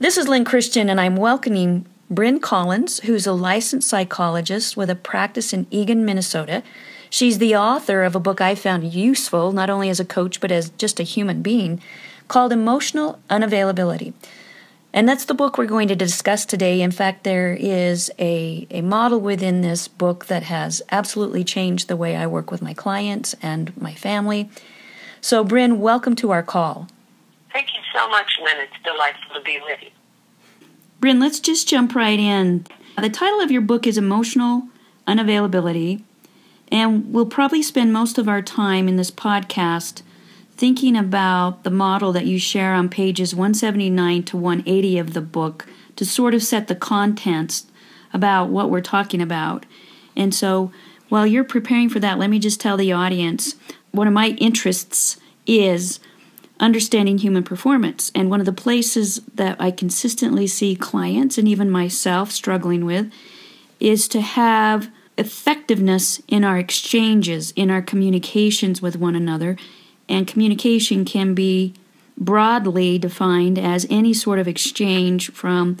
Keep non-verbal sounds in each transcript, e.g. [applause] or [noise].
This is Lyn Christian, and I'm welcoming Bryn Collins, who's a licensed psychologist with a practice in Eagan, Minnesota. She's the author of a book I found useful, not only as a coach, but as just a human being, called Emotional Unavailability. And that's the book we're going to discuss today. In fact, there is a, a model within this book that has absolutely changed the way I work with my clients and my family. So, Bryn, welcome to our call. Thank you so much, Lyn. It's delightful to be with you. Bryn, let's just jump right in. The title of your book is Emotional Unavailability, and we'll probably spend most of our time in this podcast thinking about the model that you share on pages 179 to 180 of the book to sort of set the contents about what we're talking about. And so, while you're preparing for that, let me just tell the audience one of my interests is understanding human performance. And one of the places that I consistently see clients and even myself struggling with is to have effectiveness in our exchanges, in our communications with one another. And communication can be broadly defined as any sort of exchange from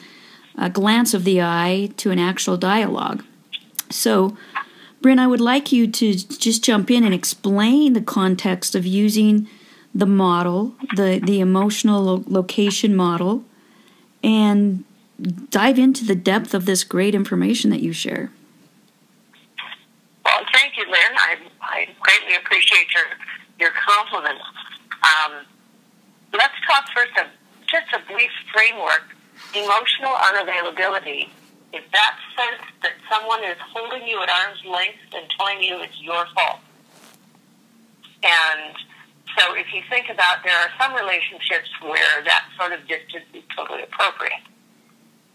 a glance of the eye to an actual dialogue. So, Bryn, I would like you to just jump in and explain the context of using the model, the, the emotional lo- location model, and dive into the depth of this great information that you share. Well, thank you, Lyn. I, I greatly appreciate your, your compliment. Um, let's talk first of just a brief framework. Emotional unavailability is that sense that someone is holding you at arm's length and telling you it's your fault. And so if you think about, there are some relationships where that sort of distance is totally appropriate.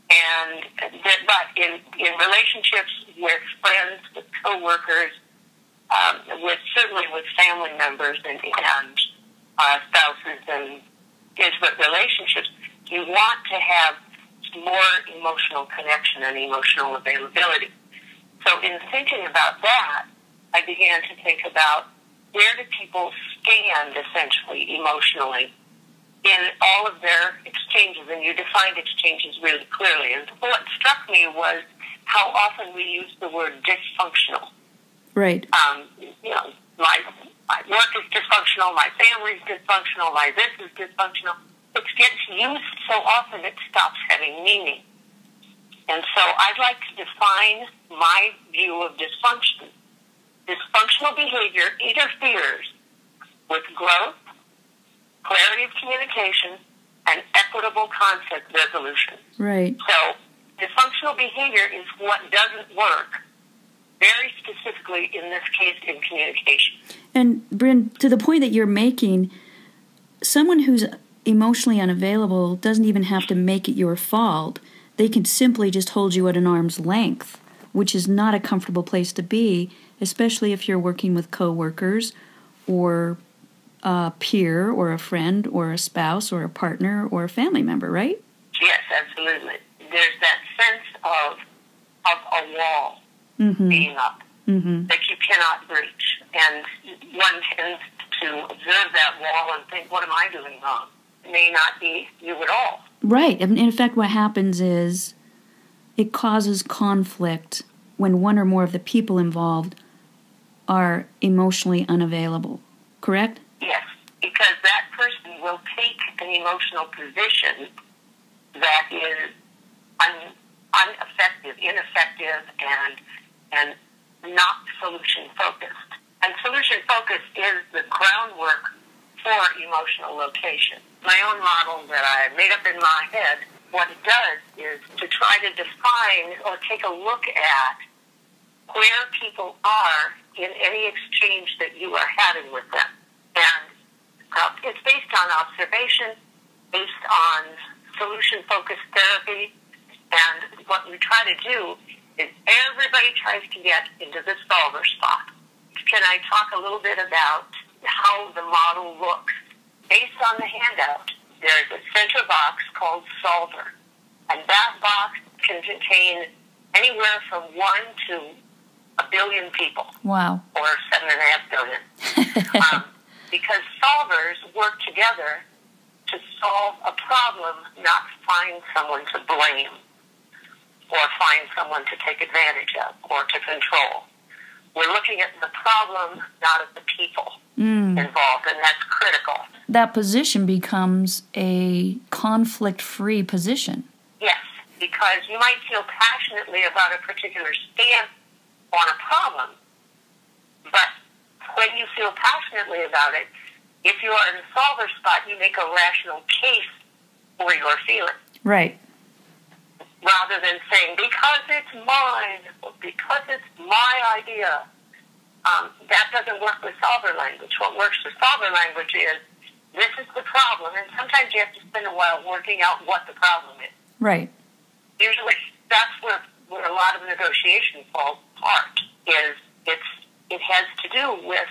And that, but in, in relationships with friends, with coworkers, um, with certainly with family members and, and uh, spouses and intimate relationships, you want to have more emotional connection and emotional availability. So in thinking about that, I began to think about where do people stand essentially emotionally in all of their exchanges, and you defined exchanges really clearly. And what struck me was how often we use the word dysfunctional. Right. Um, you know, my, my work is dysfunctional, my family is dysfunctional, my this is dysfunctional. It gets used so often it stops having meaning. And so I'd like to define my view of dysfunction Dysfunctional behavior interferes with growth, clarity of communication, and equitable conflict resolution. Right. So, dysfunctional behavior is what doesn't work, very specifically in this case in communication. And, Bryn, to the point that you're making, someone who's emotionally unavailable doesn't even have to make it your fault. They can simply just hold you at an arm's length, which is not a comfortable place to be especially if you're working with coworkers or a peer or a friend or a spouse or a partner or a family member, right? Yes, absolutely. There's that sense of of a wall mm-hmm. being up mm-hmm. that you cannot breach, and one tends to observe that wall and think, "What am I doing wrong?" It may not be you at all. Right. And in fact, what happens is it causes conflict when one or more of the people involved are emotionally unavailable, correct? Yes, because that person will take an emotional position that is un, ineffective, ineffective, and and not solution focused. And solution focused is the groundwork for emotional location. My own model that I made up in my head, what it does is to try to define or take a look at where people are in any exchange that you are having with them. And uh, it's based on observation, based on solution focused therapy. And what we try to do is everybody tries to get into the solver spot. Can I talk a little bit about how the model looks? Based on the handout, there's a center box called solver. And that box can contain anywhere from one to a billion people. Wow. Or seven and a half billion. [laughs] um, because solvers work together to solve a problem, not find someone to blame or find someone to take advantage of or to control. We're looking at the problem, not at the people Mm. involved, and that's critical. That position becomes a conflict free position. Yes, because you might feel passionately about a particular stance on a problem, but when you feel passionately about it, if you are in a solver spot, you make a rational case for your feeling Right. rather than saying, because it's mine, or because it's my idea. Um, that doesn't work with solver language. What works with solver language is, this is the problem, and sometimes you have to spend a while working out what the problem is. Right. usually that's where, where a lot of negotiation falls apart is it's it has to do with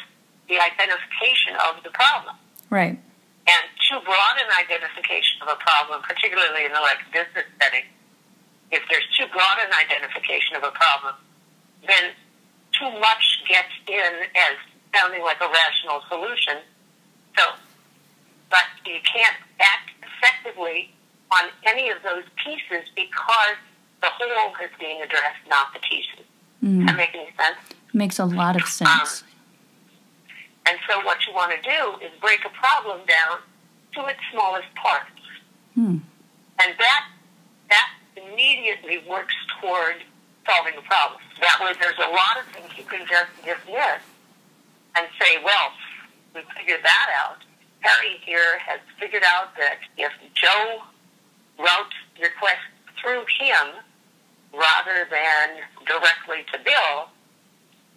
the identification of the problem Right. and too broad an identification of a problem particularly in the like business setting if there's too broad an identification of a problem then too much gets in as sounding like a rational solution so but you can't act effectively on any of those pieces because the whole is being addressed, not the pieces. Mm. That make any sense? Makes a lot of sense. And so what you want to do is break a problem down to its smallest parts. Hmm. And that that immediately works toward solving the problem. That way there's a lot of things you can just dismiss and say, well, we figured that out. Harry here has figured out that if Joe wrote requests through him rather than directly to Bill,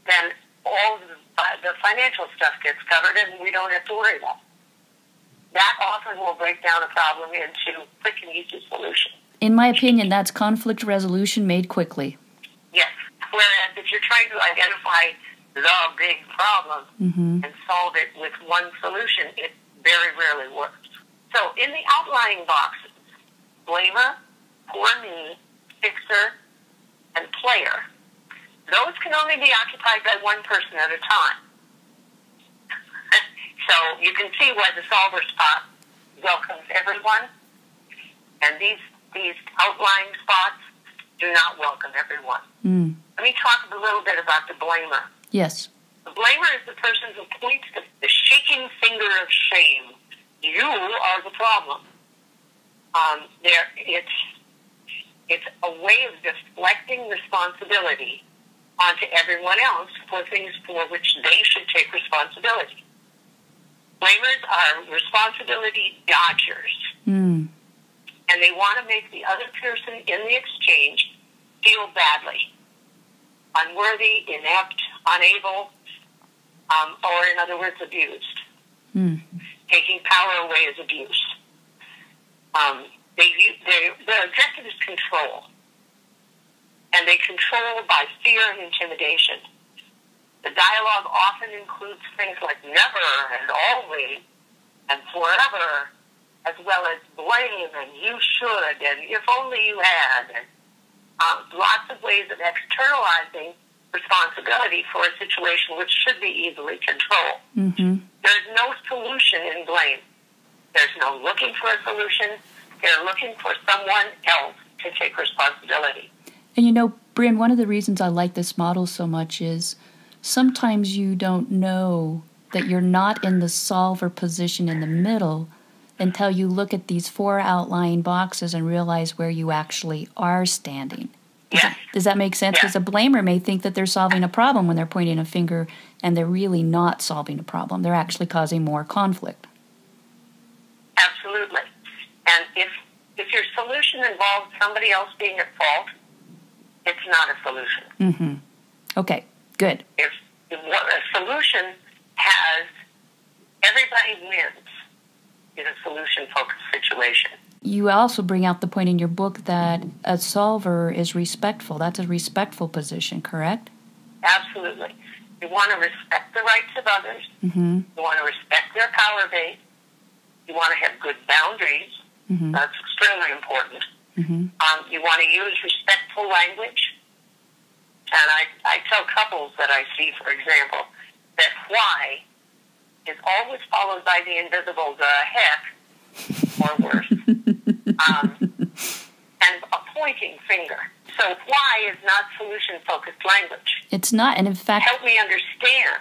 then all the, uh, the financial stuff gets covered and we don't have to worry about it. That often will break down a problem into quick and easy solutions. In my opinion, that's conflict resolution made quickly. Yes. Whereas if you're trying to identify the big problem Mm-hmm. and solve it with one solution, it very rarely works. So in the outlying boxes, blamer, poor me, fixer, and player, those can only be occupied by one person at a time. [laughs] so you can see why the solver spot welcomes everyone, and these these outlying spots do not welcome everyone. Mm. Let me talk a little bit about the blamer. Yes. The blamer is the person who points the, the shaking finger of shame. You are the problem. Um, there, it's it's a way of deflecting responsibility onto everyone else for things for which they should take responsibility. Blamers are responsibility dodgers, Mm. and they want to make the other person in the exchange feel badly, unworthy, inept, unable, um, or in other words, abused. Mm. Taking power away is abuse. Um, they, they, their objective is control, and they control by fear and intimidation. The dialogue often includes things like never and always and forever, as well as blame and you should and if only you had, and um, lots of ways of externalizing responsibility for a situation which should be easily controlled. Mm-hmm. There's no solution in blame. There's no looking for a solution. They're looking for someone else to take responsibility. And you know, Brian, one of the reasons I like this model so much is sometimes you don't know that you're not in the solver position in the middle until you look at these four outlying boxes and realize where you actually are standing. Does, Yes. that, does that make sense? Because a blamer may think that they're solving a problem when they're pointing a finger and they're really not solving a problem. They're actually causing more conflict. Absolutely. And if if your solution involves somebody else being at fault, it's not a solution. Mm-hmm. Okay, good. If, if a solution has everybody wins in a solution focused situation. You also bring out the point in your book that a solver is respectful. That's a respectful position, correct? Absolutely. You want to respect the rights of others. Mm-hmm. You want to respect their power base. You want to have good boundaries. Mm-hmm. That's extremely important. Mm-hmm. Um, you want to use respectful language. And I, I tell couples that I see, for example, that why is always followed by the invisible the heck or worse. [laughs] um, and a pointing finger. So why is not solution focused language? It's not, and in fact, help me understand.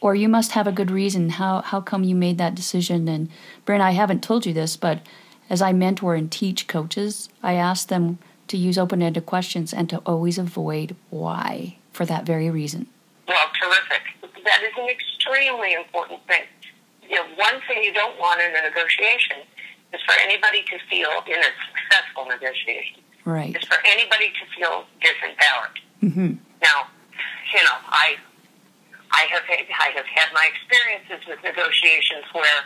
Or you must have a good reason. How how come you made that decision? And Bryn, I haven't told you this, but as I mentor and teach coaches, I ask them to use open-ended questions and to always avoid why for that very reason. Well, terrific. That is an extremely important thing. You know, one thing you don't want in a negotiation is for anybody to feel in a successful negotiation. Right. Is for anybody to feel disempowered. Mm-hmm. Now, you know, I I have had, I have had my experiences with negotiations where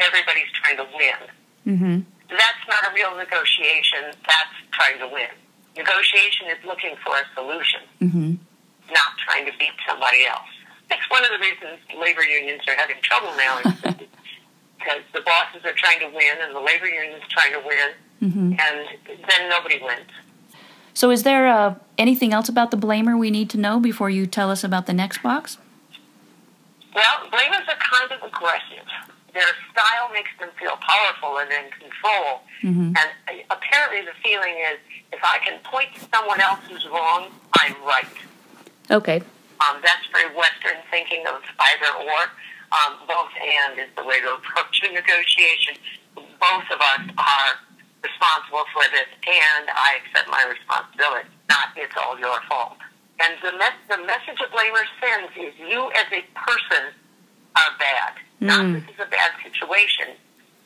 everybody's trying to win. Mm-hmm. That's not a real negotiation. That's trying to win. Negotiation is looking for a solution, mm-hmm. not trying to beat somebody else. That's one of the reasons labor unions are having trouble now. [laughs] because the bosses are trying to win and the labor union is trying to win, mm-hmm. and then nobody wins. So, is there uh, anything else about the blamer we need to know before you tell us about the next box? Well, blamers are kind of aggressive. Their style makes them feel powerful and in control. Mm-hmm. And apparently, the feeling is if I can point to someone else who's wrong, I'm right. Okay. Um, that's very Western thinking of either or. Um, both and is the way to approach a negotiation. Both of us are responsible for this, and I accept my responsibility. Not it's all your fault. And the, me- the message a blamer sends is you as a person are bad. Mm. Not this is a bad situation,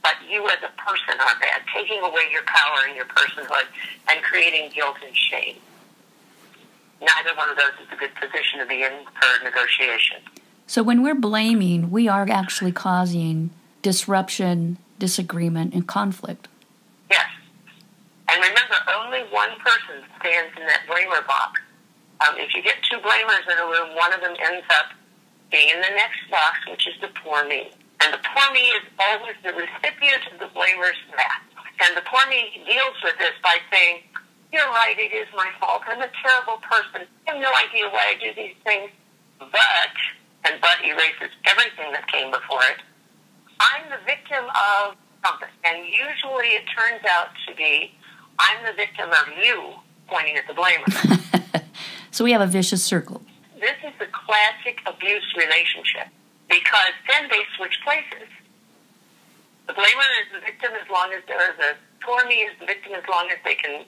but you as a person are bad, taking away your power and your personhood and creating guilt and shame. Neither one of those is a good position to be in for negotiation. So when we're blaming, we are actually causing disruption, disagreement, and conflict. Yes. And remember, only one person stands in that blamer box. Um, if you get two blamers in a room, one of them ends up being in the next box, which is the poor me. And the poor me is always the recipient of the blamer's wrath. And the poor me deals with this by saying, you're right, it is my fault. I'm a terrible person. I have no idea why I do these things. But and but erases everything that came before it. I'm the victim of something. And usually it turns out to be I'm the victim of you pointing at the blamer. [laughs] so we have a vicious circle. This is the classic abuse relationship because then they switch places. The blamer is the victim as long as there is a poor me is the victim as long as they can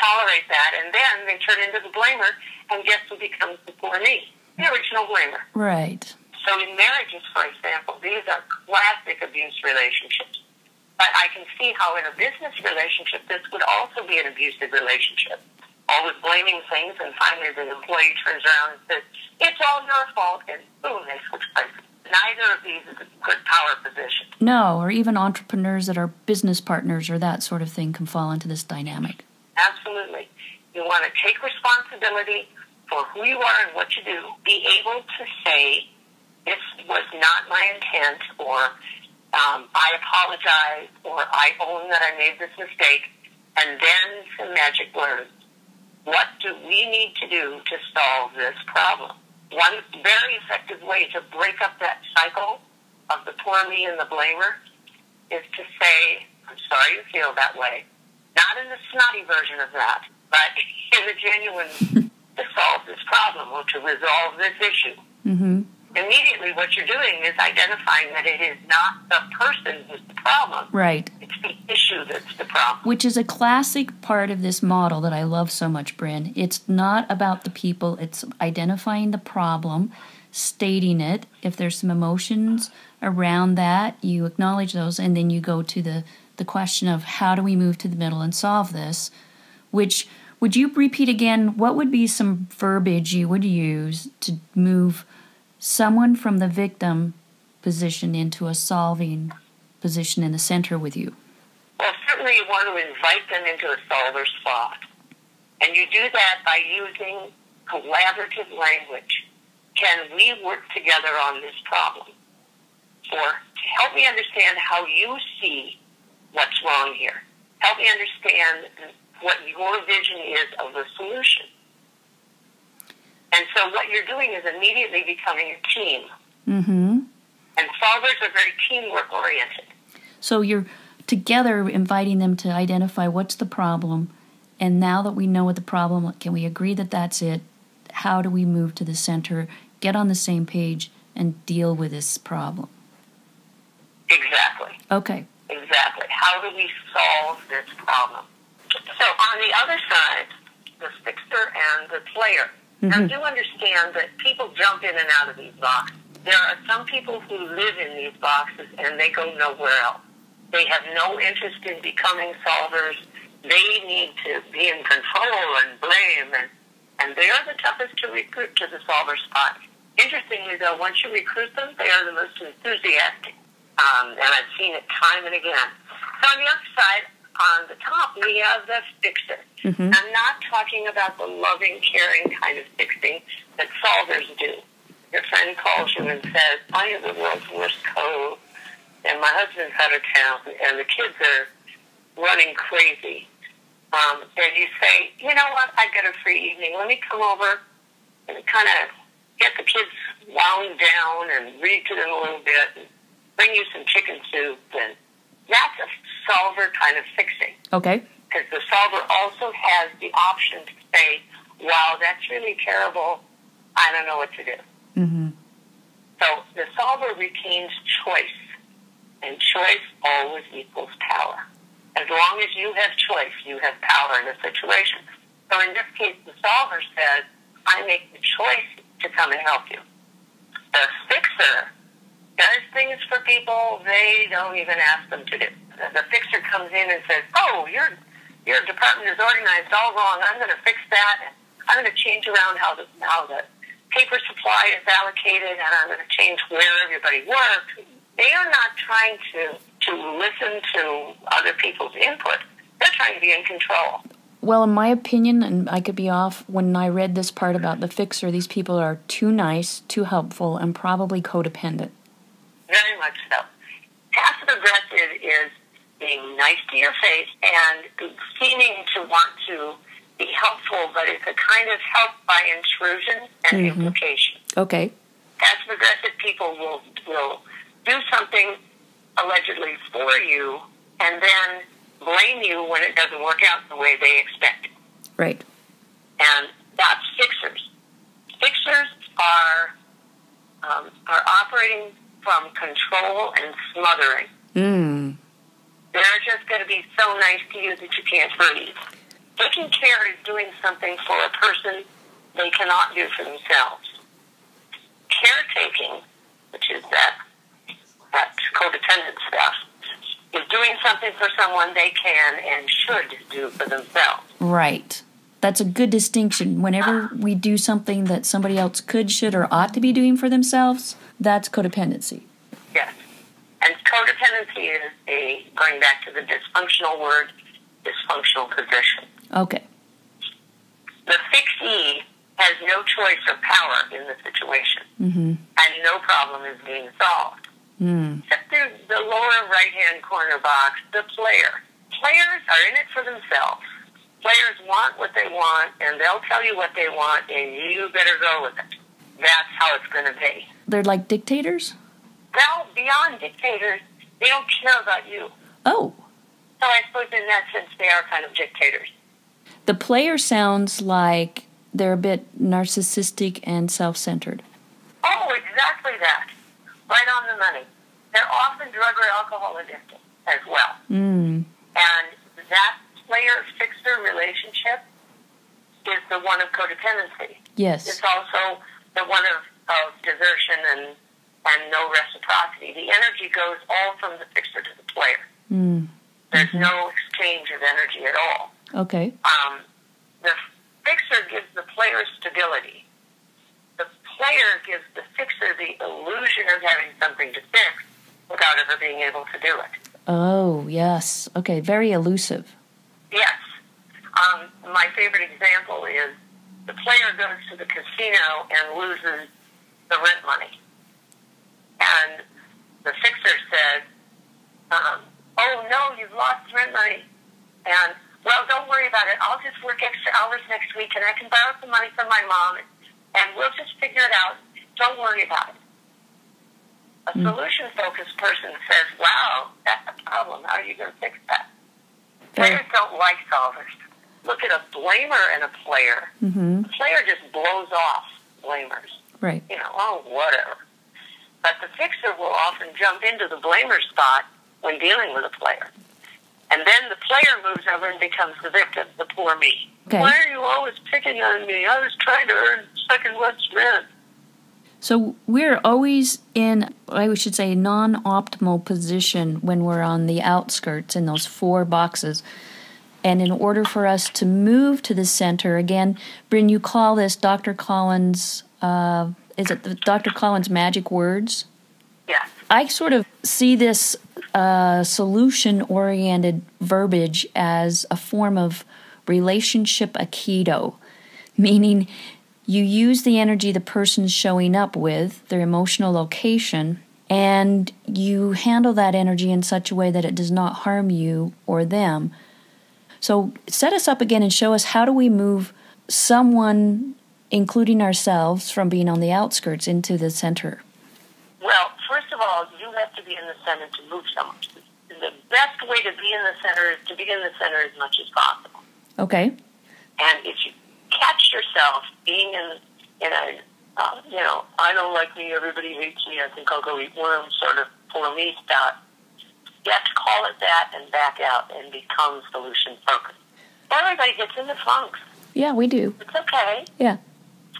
tolerate that, and then they turn into the blamer, and guess who becomes the poor me? the original blamer. Right. So in marriages, for example, these are classic abuse relationships. But I can see how in a business relationship, this would also be an abusive relationship. Always blaming things, and finally the employee turns around and says, it's all your fault, and boom, they switch places. Neither of these is a good power position. No, or even entrepreneurs that are business partners or that sort of thing can fall into this dynamic. Absolutely. You want to take responsibility for who you are and what you do, be able to say, this was not my intent, or um, I apologize, or I own that I made this mistake, and then some magic words. What do we need to do to solve this problem? One very effective way to break up that cycle of the poor me and the blamer is to say, I'm sorry you feel that way. Not in the snotty version of that, but [laughs] in the genuine to solve this problem or to resolve this issue. Mm-hmm. Immediately, what you're doing is identifying that it is not the person who's the problem. Right. It's the issue that's the problem. Which is a classic part of this model that I love so much, Bryn. It's not about the people, it's identifying the problem, stating it. If there's some emotions around that, you acknowledge those, and then you go to the, the question of how do we move to the middle and solve this, which would you repeat again what would be some verbiage you would use to move someone from the victim position into a solving position in the center with you? Well, certainly you want to invite them into a solver spot. And you do that by using collaborative language. Can we work together on this problem? Or help me understand how you see what's wrong here. Help me understand what your vision is of the solution. And so what you're doing is immediately becoming a team. Mm-hmm. And solvers are very teamwork oriented. So you're together inviting them to identify what's the problem. And now that we know what the problem, can we agree that that's it? How do we move to the center, get on the same page, and deal with this problem? Exactly. Okay. Exactly. How do we solve this problem? So on the other side, the fixer and the player. Now, do understand that people jump in and out of these boxes. There are some people who live in these boxes and they go nowhere else. They have no interest in becoming solvers. They need to be in control and blame, and, and they are the toughest to recruit to the solver spot. Interestingly, though, once you recruit them, they are the most enthusiastic. Um, and I've seen it time and again. So on the other side, on the top, we have the fixer. Mhm. I'm not talking about the loving, caring kind of fixing that solvers do. Your friend calls you and says, I am the world's worst code, and my husband's out of town, and the kids are running crazy. Um, and you say, you know what, I got a free evening. Let me come over and kind of get the kids wound down and read to them a little bit and bring you some chicken soup. And that's a solver kind of fixing Okay. because the solver also has the option to say, wow, that's really terrible. I don't know what to do. Mm-hmm. So the solver retains choice, and choice always equals power. As long as you have choice, you have power in a situation. So in this case, the solver says, I make the choice to come and help you. The fixer does things for people they don't even ask them to do. The fixer comes in and says, oh, your, your department is organized all wrong. I'm going to fix that. I'm going to change around how the, how the paper supply is allocated, and I'm going to change where everybody works. They are not trying to, to listen to other people's input. They're trying to be in control. Well, in my opinion, and I could be off, when I read this part about the fixer, these people are too nice, too helpful, and probably codependent. Very much so. Passive aggressive is being nice to your face and seeming to want to be helpful, but it's a kind of help by intrusion and Mhm. implication. Okay. Passive aggressive people will will do something allegedly for you and then blame you when it doesn't work out the way they expect. Right. And that's fixers. Fixers are um, are operating from control and smothering. Mm. They're just going to be so nice to you that you can't breathe. Taking care is doing something for a person they cannot do for themselves. Caretaking, which is that that codependent stuff, is doing something for someone they can and should do for themselves. Right. That's a good distinction. Whenever we do something that somebody else could, should, or ought to be doing for themselves, that's codependency. Yes. And codependency is a, going back to the dysfunctional word, dysfunctional position. Okay. The fixee has no choice or power in the situation, Mm-hmm. and no problem is being solved. Mm. Except through the lower right-hand corner box, the player. Players are in it for themselves. Players want what they want, and they'll tell you what they want, and you better go with it. That's how it's going to be. They're like dictators? Well, beyond dictators, they don't care about you. Oh. So I suppose in that sense, they are kind of dictators. The player sounds like they're a bit narcissistic and self centered. Oh, exactly that. Right on the money. They're often drug or alcohol addicted as well. Mm. And that player fixer relationship is the one of codependency. Yes. It's also the one of, of desertion and, and no reciprocity. The energy goes all from the fixer to the player. Mm. There's no exchange of energy at all. Okay. Um, the fixer gives the player stability. The player gives the fixer the illusion of having something to fix without ever being able to do it. Oh, yes. Okay. Very elusive. Yes. Um, my favorite example is the player goes to the casino and loses the rent money. And the fixer says, um, oh no, you've lost rent money. And, well, don't worry about it. I'll just work extra hours next week and I can borrow some money from my mom and we'll just figure it out. Don't worry about it. A solution focused person says, wow, that's a problem. How are you going to fix that? Players don't like solvers. Look at a blamer and a player. Mm-hmm. The player just blows off blamers. Right. You know, oh, whatever. But the fixer will often jump into the blamer spot when dealing with a player. And then the player moves over and becomes the victim, the poor me. Okay. Why are you always picking on me? I was trying to earn second West rent. So we're always in, I should say, non optimal position when we're on the outskirts in those four boxes. And in order for us to move to the center, again, Bryn, you call this Dr. Collins, uh, is it the Dr. Collins magic words? Yes. I sort of see this uh, solution oriented verbiage as a form of relationship aikido, meaning you use the energy the person's showing up with, their emotional location, and you handle that energy in such a way that it does not harm you or them. So set us up again and show us how do we move someone, including ourselves, from being on the outskirts into the center. Well, first of all, you have to be in the center to move someone. The best way to be in the center is to be in the center as much as possible. Okay. And if you catch yourself being in in a uh, you know I don't like me, everybody hates me, I think I'll go eat worms sort of poor me. You have to call it that and back out and become solution focused. Everybody gets in the funks. Yeah, we do. It's okay. Yeah.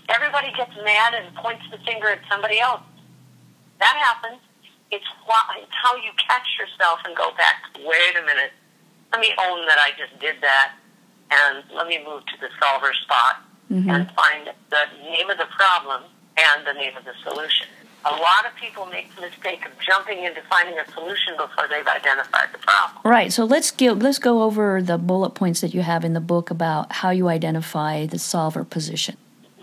Everybody gets mad and points the finger at somebody else. That happens. It's, why, it's how you catch yourself and go back. Wait a minute. Let me own that I just did that, and let me move to the solver spot Mm-hmm. and find the name of the problem and the name of the solution. A lot of people make the mistake of jumping into finding a solution before they've identified the problem. Right. So let's go, let's go over the bullet points that you have in the book about how you identify the solver position.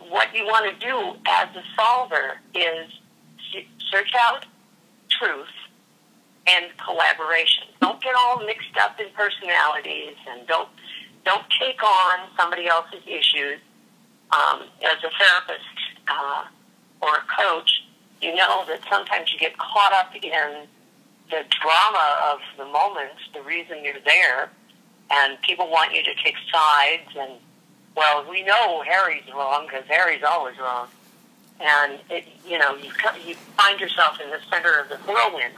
what you want to do as a solver is search out truth and collaboration. Don't get all mixed up in personalities and don't don't take on somebody else's issues. Um, as a therapist uh, or a coach, you know that sometimes you get caught up in the drama of the moment, the reason you're there, and people want you to take sides and well, we know Harry's wrong because Harry's always wrong, and it, you know you you find yourself in the center of the whirlwind,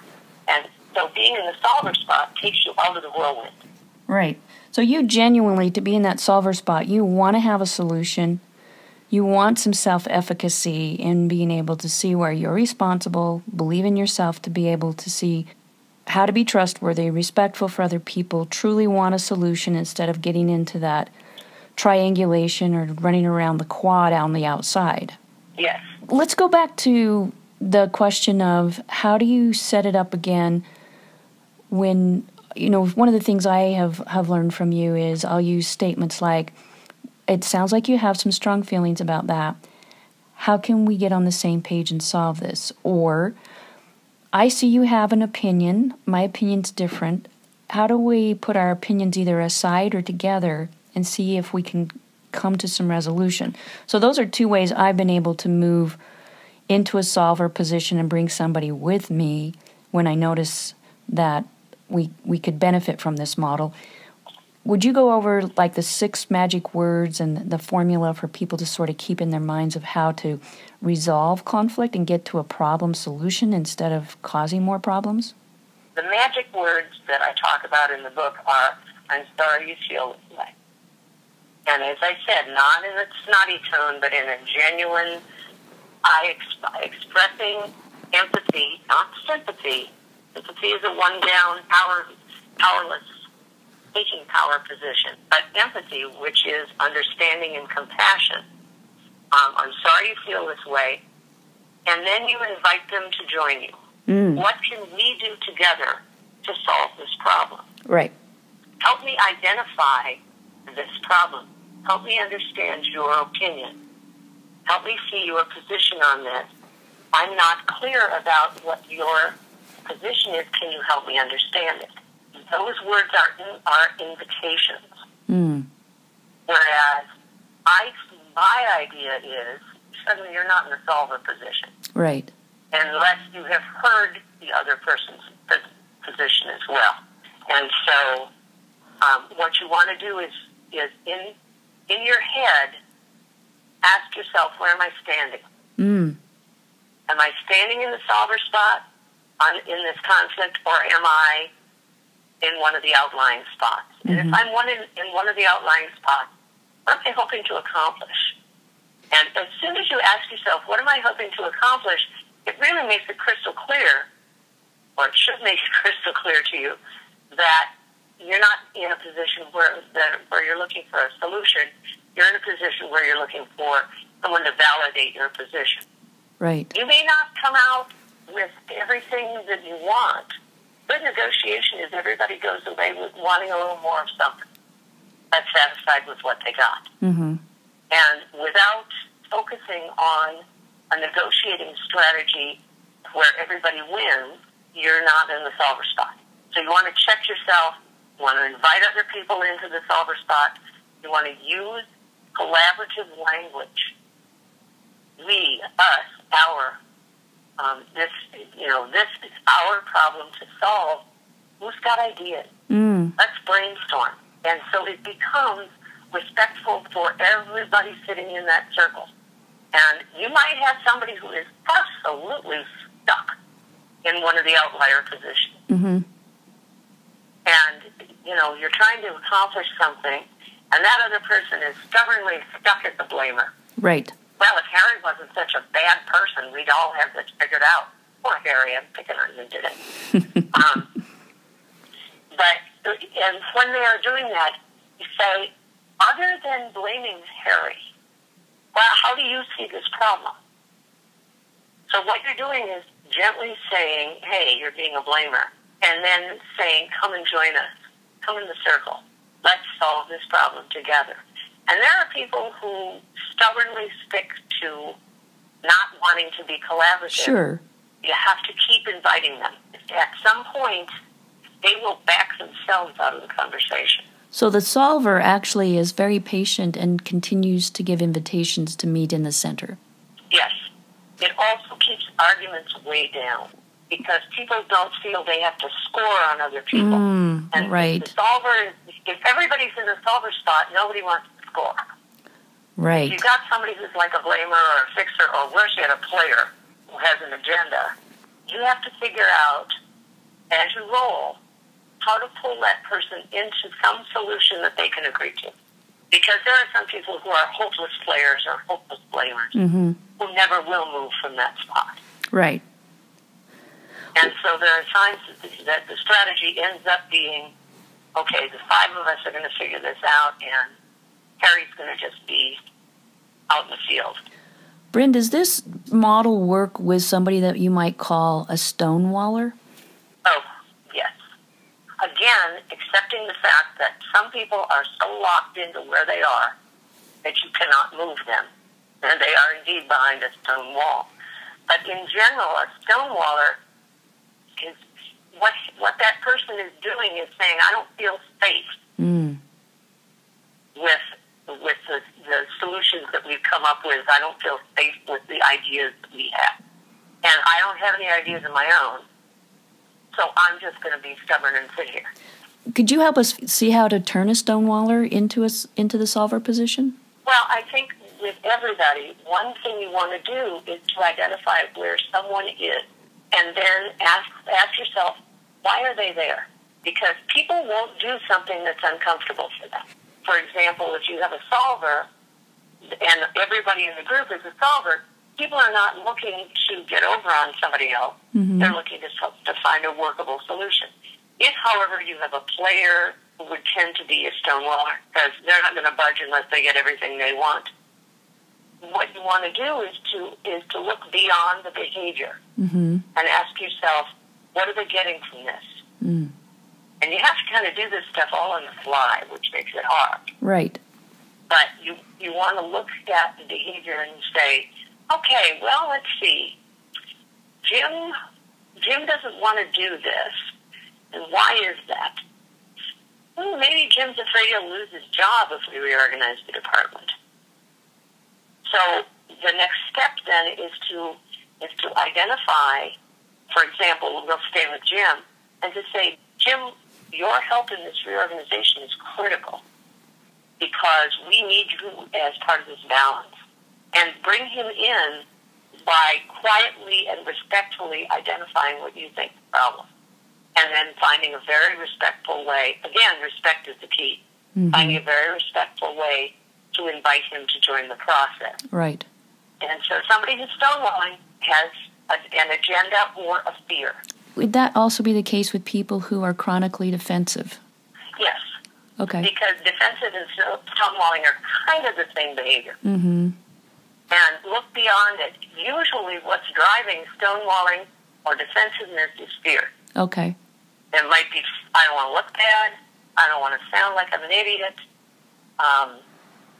and so being in the solver spot takes you out of the whirlwind. Right. So you genuinely, to be in that solver spot, you want to have a solution. You want some self efficacy in being able to see where you're responsible, believe in yourself to be able to see how to be trustworthy, respectful for other people, truly want a solution instead of getting into that triangulation or running around the quad on the outside. Yes. Let's go back to the question of how do you set it up again when you know one of the things I have have learned from you is I'll use statements like it sounds like you have some strong feelings about that. How can we get on the same page and solve this? Or I see you have an opinion, my opinion's different. How do we put our opinions either aside or together and see if we can come to some resolution? So those are two ways I've been able to move into a solver position and bring somebody with me when I notice that we we could benefit from this model. Would you go over like the six magic words and the formula for people to sort of keep in their minds of how to resolve conflict and get to a problem solution instead of causing more problems? The magic words that I talk about in the book are I'm sorry you feel this way. And as I said, not in a snotty tone, but in a genuine, I ex- expressing empathy, not sympathy. Sympathy is a one down, power, powerless, taking power position. But empathy, which is understanding and compassion. Um, I'm sorry you feel this way. And then you invite them to join you. Mm, What can we do together to solve this problem? right. Help me identify this problem. Help me understand your opinion. Help me see your position on this. I'm not clear about what your position is. Can you help me understand it? Those words are, are invitations. Mm, Whereas I, my idea is suddenly you're not in the solver position. right. unless you have heard the other person's position as well. And so, um, what you want to do is is in in your head, ask yourself, where am I standing? Mm. Am I standing in the solver spot on, in this conflict, or am I in one of the outlying spots? Mm-hmm. And if mm-hmm. I'm one in, in one of the outlying spots, what am I hoping to accomplish? And as soon as you ask yourself, what am I hoping to accomplish, it really makes it crystal clear, or it should make [laughs] it crystal clear to you, that you're not in a position where that, where you're looking for a solution. You're in a position where you're looking for someone to validate your position. Right. You may not come out with everything that you want. Good negotiation is everybody goes away with wanting a little more of something. That's satisfied with what they got. Mm-hmm. And without focusing on a negotiating strategy where everybody wins, you're not in the solver spot. So you want to check yourself. You want to invite other people into the solver spot. You want to use collaborative language. We, us, our, um, this, you know, this is our problem to solve. Who's got ideas? Mm. Let's brainstorm. And so it becomes respectful for everybody sitting in that circle. And you might have somebody who is absolutely stuck in one of the outlier positions. Mm-hmm. And, you know, you're trying to accomplish something, and that other person is stubbornly stuck at the blamer. Right. Well, if Harry wasn't such a bad person, we'd all have this figured out. Poor Harry, I'm picking on you today. [laughs] um, but and when they are doing that, you say, other than blaming Harry, well, how do you see this problem? So what you're doing is gently saying, hey, you're being a blamer, and then saying, come and join us. Come in the circle. Let's solve this problem together. And there are people who stubbornly stick to not wanting to be collaborative. Sure. You have to keep inviting them. At some point, they will back themselves out of the conversation. So the solver actually is very patient and continues to give invitations to meet in the center. Yes. It also keeps arguments way down because people don't feel they have to score on other people. Mm, and right. The solver, if everybody's in the solver spot, nobody wants score. Right. If you've got somebody who's like a blamer or a fixer or worse yet, a player who has an agenda, you have to figure out as you roll how to pull that person into some solution that they can agree to. Because there are some people who are hopeless players or hopeless blamers mm-hmm. who never will move from that spot. Right. And so there are times that the strategy ends up being, okay, the five of us are going to figure this out, and Harry's going to just be out in the field. Bryn, does this model work with somebody that you might call a stonewaller? Oh, yes. again, accepting the fact that some people are so locked into where they are that you cannot move them. And they are indeed behind a stone wall. But in general, a stonewaller is what what that person is doing is saying, I don't feel safe mm. with with the, the solutions that we've come up with. I don't feel safe with the ideas that we have. And I don't have any ideas of my own. So I'm just going to be stubborn and sit here. Could you help us see how to turn a stonewaller into a, into the solver position? Well, I think with everybody, one thing you want to do is to identify where someone is, and then ask ask yourself, why are they there? Because people won't do something that's uncomfortable for them. For example, if you have a solver, and everybody in the group is a solver, people are not looking to get over on somebody else. Mm-hmm. They're looking to, to find a workable solution. If, however, you have a player who would tend to be a stonewaller because they're not going to budge unless they get everything they want, what you want to do is to is to look beyond the behavior mm-hmm. and ask yourself, what are they getting from this? Mm. And you have to kind of do this stuff all on the fly, which makes it hard. Right. But you you want to look at the behavior and say, okay, well, let's see. Jim, Jim doesn't want to do this, and why is that? Well, maybe Jim's afraid he'll lose his job if we reorganize the department. So the next step then is to is to identify, for example, we'll stay with Jim, and to say, Jim, your help in this reorganization is critical because we need you as part of this balance. And bring him in by quietly and respectfully identifying what you think the problem. And then finding a very respectful way, again, respect is the key, mm-hmm. finding a very respectful way to invite him to join the process. Right. And so somebody who's stonewalling has an agenda or a fear. Would that also be the case with people who are chronically defensive? Yes. Okay. Because defensive and stonewalling are kind of the same behavior. Mm-hmm. And look beyond it. Usually, what's driving stonewalling or defensiveness is fear. Okay. It might be I don't want to look bad. I don't want to sound like I'm an idiot. Um,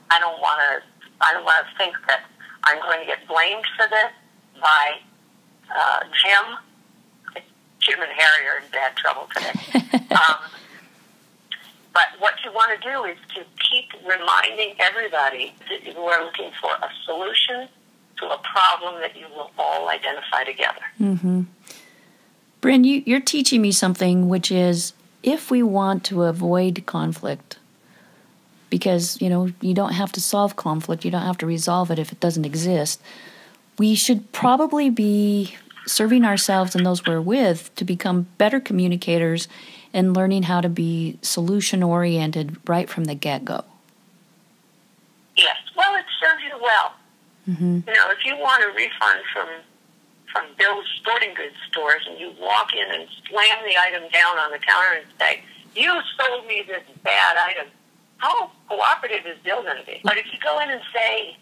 I don't want to. I don't want to think that I'm going to get blamed for this by uh, Jim. Jim and Harry are in bad trouble today. [laughs] um, but what you want to do is to keep reminding everybody that you are looking for a solution to a problem that you will all identify together. Mm-hmm. Bryn, you, you're teaching me something, which is if we want to avoid conflict, because you know you don't have to solve conflict, you don't have to resolve it if it doesn't exist. We should probably be serving ourselves and those we're with to become better communicators and learning how to be solution oriented right from the get go. Yes, well, it serves you well. Mm-hmm. You know, if you want a refund from from Bill's Sporting Goods stores and you walk in and slam the item down on the counter and say, "You sold me this bad item," how cooperative is Bill going to be? But if you go in and say,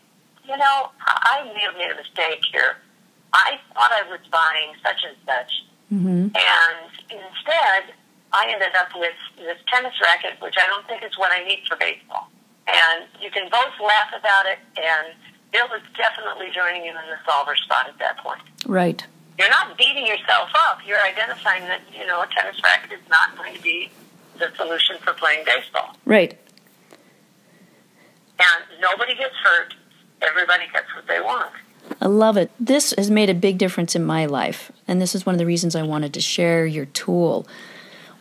"You know, I may have made a mistake here. I thought I was buying such and such, mm-hmm. and instead." I ended up with this tennis racket, which I don't think is what I need for baseball. And you can both laugh about it, and Bill is definitely joining you in the solver spot at that point. Right. You're not beating yourself up. You're identifying that, you know, a tennis racket is not going to be the solution for playing baseball. Right. And nobody gets hurt. Everybody gets what they want. I love it. This has made a big difference in my life. And this is one of the reasons I wanted to share your tool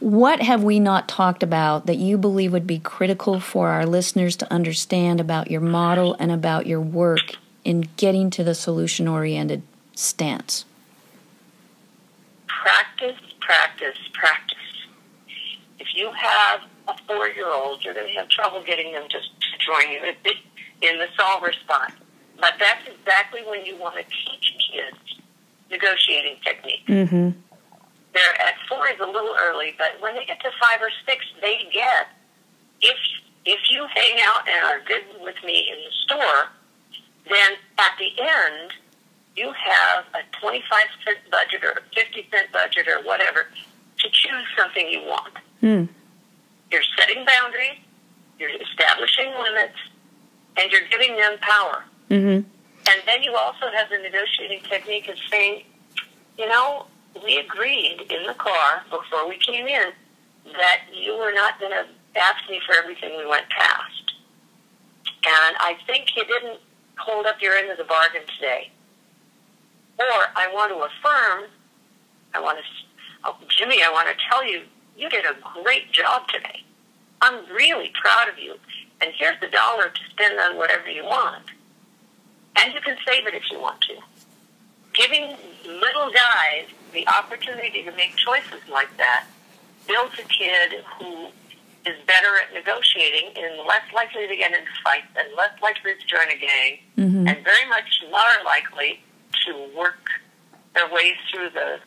what have we not talked about that you believe would be critical for our listeners to understand about your model and about your work in getting to the solution oriented stance? Practice, practice, practice. If you have a four year old, you're going to have trouble getting them to, join you [laughs] in the solver spot. But that's exactly when you want to teach kids negotiating techniques. Mm-hmm they're at four is a little early, but when they get to five or six, they get if if you hang out and are good with me in the store, then at the end you have a twenty five cent budget or a fifty cent budget or whatever to choose something you want. Hmm. You're setting boundaries, you're establishing limits, and you're giving them power. Mm-hmm. And then you also have the negotiating technique of saying, you know, we agreed in the car before we came in that you were not going to ask me for everything we went past. And I think you didn't hold up your end of the bargain today. Or I want to affirm, I want to, oh, Jimmy, I want to tell you, you did a great job today. I'm really proud of you. And here's the dollar to spend on whatever you want. And you can save it if you want to. Giving little guys the opportunity to make choices like that builds a kid who is better at negotiating and less likely to get into fights and less likely to join a gang mm-hmm. and very much more likely to work their way through the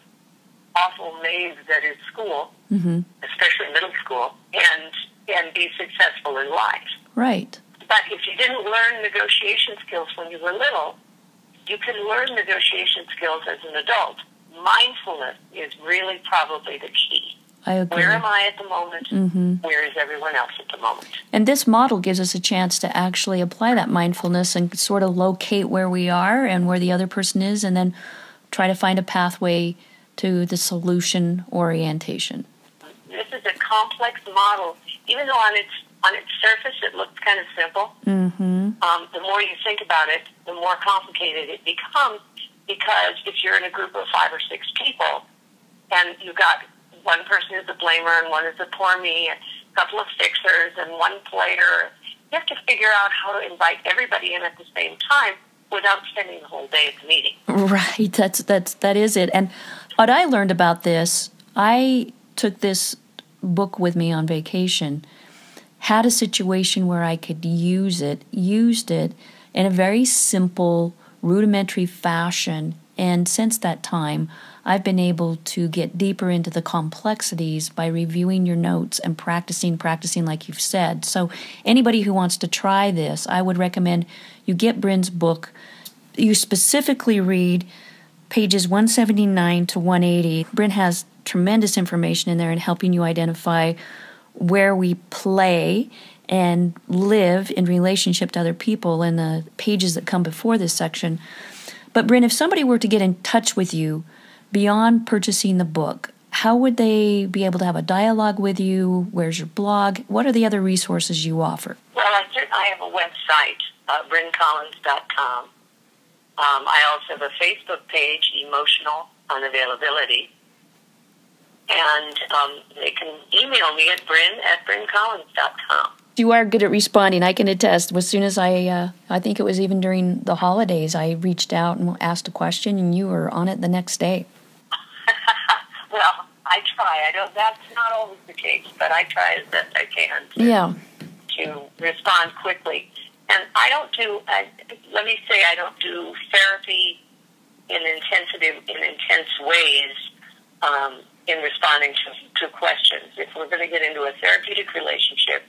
awful maze that is school, mm-hmm. especially middle school, and and be successful in life. Right. But if you didn't learn negotiation skills when you were little, you can learn negotiation skills as an adult mindfulness is really probably the key. I agree. Where am I at the moment? Mm-hmm. Where is everyone else at the moment? And this model gives us a chance to actually apply that mindfulness and sort of locate where we are and where the other person is, and then try to find a pathway to the solution orientation. This is a complex model, even though on its on its surface it looks kind of simple. Mm-hmm. Um, the more you think about it, the more complicated it becomes because if you're in a group of five or six people and you've got one person is a blamer and one is a poor me, a couple of fixers and one player, you have to figure out how to invite everybody in at the same time without spending the whole day at the meeting. Right. That's that's that is it. And what I learned about this, I took this book with me on vacation, had a situation where I could use it, used it in a very simple, rudimentary fashion. And since that time, I've been able to get deeper into the complexities by reviewing your notes and practicing, practicing, like you've said. So, anybody who wants to try this, I would recommend you get Bryn's book. You specifically read pages 179 to 180. Bryn has tremendous information in there in helping you identify where we play and live in relationship to other people in the pages that come before this section. But Bryn, if somebody were to get in touch with you beyond purchasing the book, how would they be able to have a dialogue with you? Where's your blog? What are the other resources you offer? Well, I, I have a website, uh, bryncollins.com. Um, I also have a Facebook page, Emotional Unavailability. And um, they can email me at bryn at bryncollins.com. You are good at responding. I can attest. As soon as I, uh, I think it was even during the holidays, I reached out and asked a question, and you were on it the next day. [laughs] well, I try. I don't. That's not always the case, but I try as best I can. To, yeah. To respond quickly, and I don't do. I, let me say, I don't do therapy in intensive in intense ways. Um, in responding to, to questions. If we're going to get into a therapeutic relationship,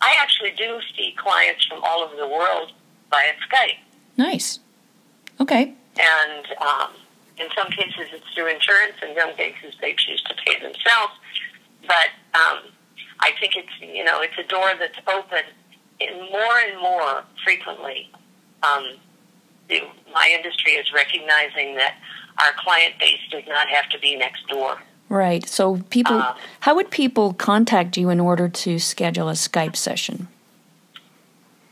I actually do see clients from all over the world via Skype. Nice. Okay. And um, in some cases, it's through insurance. In some cases, they choose to pay themselves. But um, I think it's you know it's a door that's open in more and more frequently. Um, the, my industry is recognizing that our client base does not have to be next door. Right. So people, uh, how would people contact you in order to schedule a Skype session?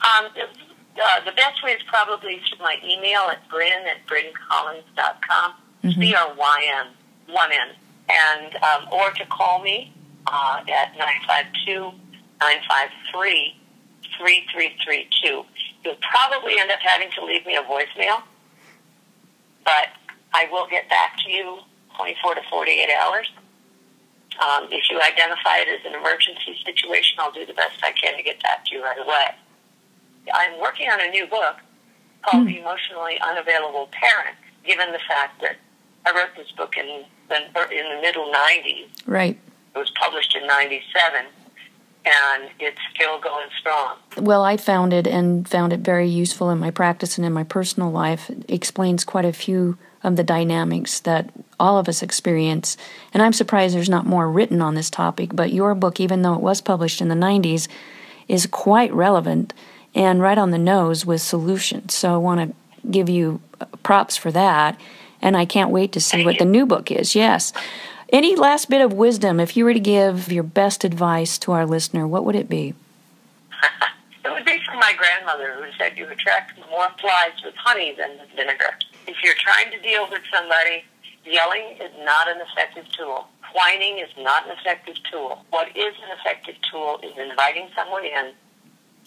Um, uh, the best way is probably through my email at bryn at bryncollins.com, mm-hmm. B-R-Y-N, one N, and, um, or to call me uh, at 952-953-3332. You'll probably end up having to leave me a voicemail, but I will get back to you 24 to 48 hours. Um, if you identify it as an emergency situation, I'll do the best I can to get back to you right away. I'm working on a new book called mm. Emotionally Unavailable Parent, given the fact that I wrote this book in the, in the middle 90s. Right. It was published in 97 and it's still going strong. Well, I found it and found it very useful in my practice and in my personal life. It explains quite a few of the dynamics that all of us experience. And I'm surprised there's not more written on this topic, but your book, even though it was published in the 90s, is quite relevant and right on the nose with solutions. So I want to give you uh, props for that. And I can't wait to see Thank what you. the new book is. Yes. Any last bit of wisdom, if you were to give your best advice to our listener, what would it be? [laughs] it would be from my grandmother who said you attract more flies with honey than with vinegar. If you're trying to deal with somebody, yelling is not an effective tool. Whining is not an effective tool. What is an effective tool is inviting someone in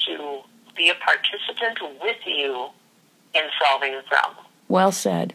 to be a participant with you in solving the problem. Well said.